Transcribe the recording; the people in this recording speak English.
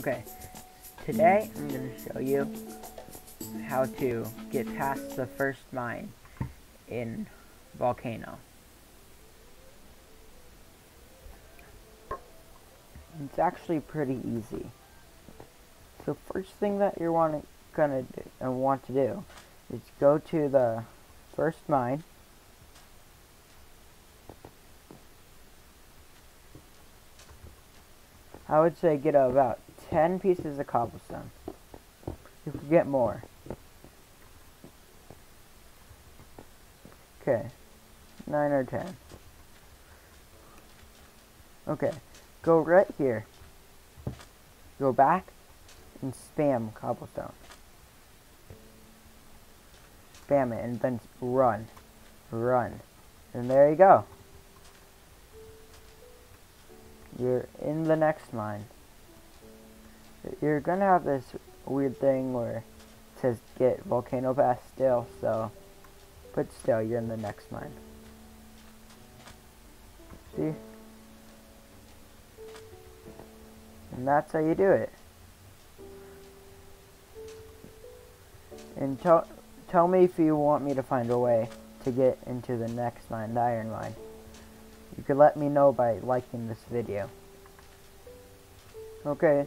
Okay, today I'm going to show you how to get past the first mine in Volcano. It's actually pretty easy. So first thing that you're want gonna do, uh, want to do is go to the first mine. I would say get about 10 pieces of cobblestone. You can get more. Okay. 9 or 10. Okay. Go right here. Go back and spam cobblestone. Spam it and then run. Run. And there you go. You're in the next mine you're gonna have this weird thing where it says get volcano pass still, so but still you're in the next mine. See? And that's how you do it. And tell tell me if you want me to find a way to get into the next mine, the iron mine. You could let me know by liking this video. Okay.